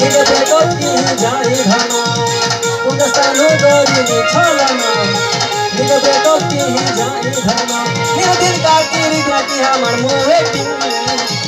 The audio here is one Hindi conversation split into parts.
हिँडेर कति जाई घन पुनस्तानु गरिने छलन हिँडेर कति जाई घन मेरो दिन काटी रिग्रति हाम्रो वेटिङ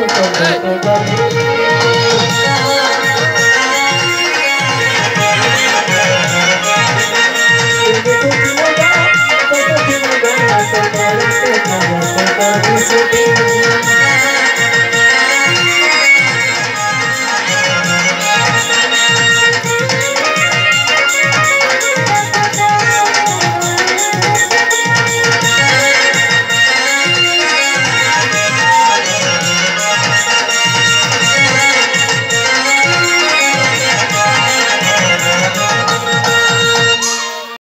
はい